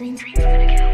dreams. dreams